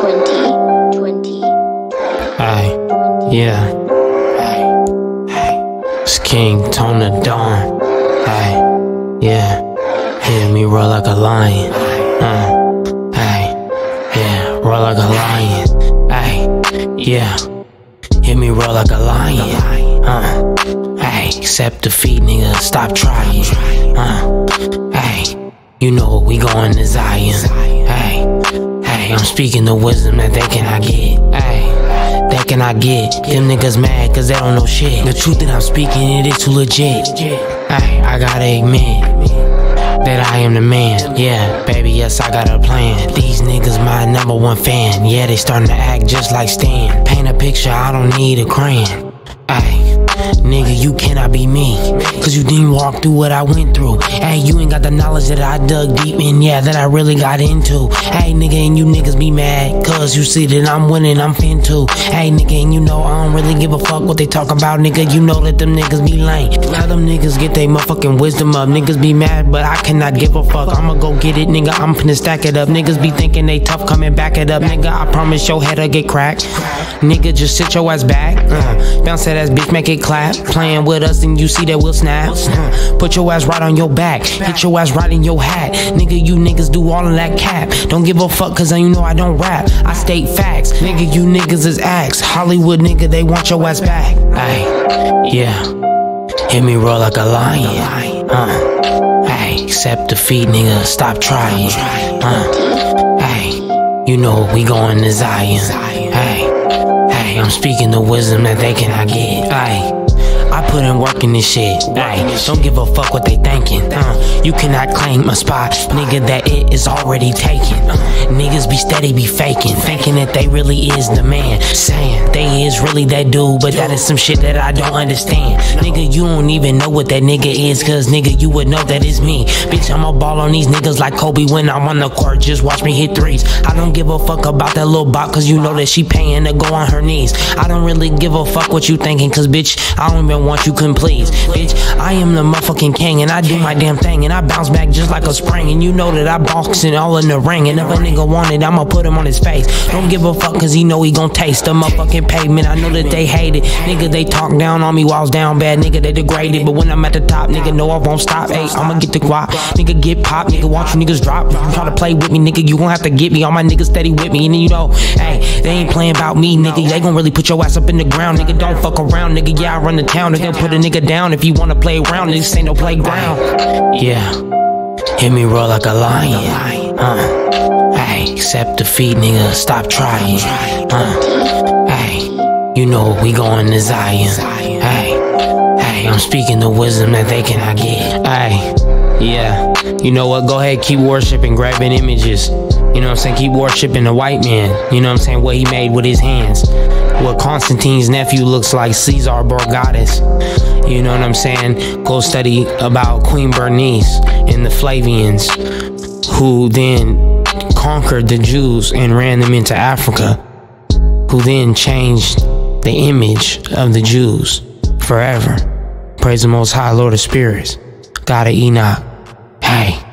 20, 20. Hey, yeah. Hey. It's King Tone Tha Don. Yeah. Hear me roll like a lion. Uh, hey, yeah. Roll like a lion. Hey, yeah. Hear me roll like a lion. Uh, hey. Accept defeat, nigga. Stop trying. Uh, hey. You know we going to Zion. Hey. I'm speaking the wisdom that they cannot get. Hey. That cannot get them niggas mad cause they don't know shit. The truth that I'm speaking, it is too legit. Hey, I gotta admit that I am the man. Yeah, baby, yes, I got a plan. These niggas my number one fan. Yeah, they starting to act just like Stan. Paint a picture, I don't need a crayon. Ay. Nigga, you cannot be me. Cause you didn't walk through what I went through. Hey, you ain't got the knowledge that I dug deep in, yeah, that I really got into. Hey, nigga, and you niggas be mad. Cause you see that I'm winning, I'm fin too. Hey, nigga, and you know I don't really give a fuck what they talk about, nigga. You know that them niggas be lame. Now them niggas get they motherfucking wisdom up. Niggas be mad, but I cannot give a fuck. I'ma go get it, nigga. I'm finna stack it up. Niggas be thinking they tough, coming back it up. Nigga, I promise your head'll get cracked. Nigga, just sit your ass back. Uh, bounce that ass bitch, make it clap. Playing with us and you see that we'll snap. Put your ass right on your back. Hit your ass right in your hat. Nigga, you niggas do all of that cap. Don't give a fuck cause you know I don't rap. I state facts. Nigga, you niggas is acts. Hollywood nigga, they want your ass back. Ay, yeah. Hit me roll like a lion. Uh, hey, accept defeat, nigga. Stop trying. Uh, hey, you know we going to Zion. Hey, hey, I'm speaking the wisdom that they cannot get. Hey. I put in work in this shit. Ay, don't give a fuck what they thinking. Uh, you cannot claim a spot, nigga, that it is already taken. Uh, niggas be steady, be faking, thinking that they really is the man. Saying they is really that dude, but that is some shit that I don't understand. Nigga, you don't even know what that nigga is, cause nigga, you would know that it's me. Bitch, I'ma ball on these niggas like Kobe when I'm on the court. Just watch me hit threes. I don't give a fuck about that little bot, cause you know that she paying to go on her knees. I don't really give a fuck what you thinking, cause bitch, I don't even want you can please. Bitch, I am the motherfucking king and I do my damn thing and I bounce back just like a spring. And you know that I box it all in the ring. And if a nigga want it, I'ma put him on his face. Don't give a fuck cause he know he gon' taste the motherfucking pavement. I know that they hate it. Nigga, they talk down on me while I was down bad. Nigga, they degraded. But when I'm at the top, nigga, know I won't stop. Hey, I'ma get the guap. Nigga, get pop. Nigga, watch you niggas drop. If you try to play with me, nigga, you gon' have to get me. All my niggas steady with me. And then you know, hey, they ain't playing about me, nigga. They gon' really put your ass up in the ground, nigga. Don't fuck around, nigga. Yeah, I run the town. Nigga, put a nigga down if you wanna play around. This ain't no playground. Yeah, hit me roll like a lion. Uh, hey, accept defeat, nigga. Stop trying. Uh, hey, you know we going to Zion. Hey, hey, I'm speaking the wisdom that they cannot get. Hey, yeah, you know what? Go ahead, keep worshiping, grabbing images. You know what I'm saying? Keep worshiping the white man. You know what I'm saying? What he made with his hands. What Constantine's nephew looks like, Caesar Borgatus. You know what I'm saying? Go study about Queen Bernice and the Flavians, who then conquered the Jews and ran them into Africa, who then changed the image of the Jews forever. Praise the Most High, Lord of Spirits, God of Enoch. Hey.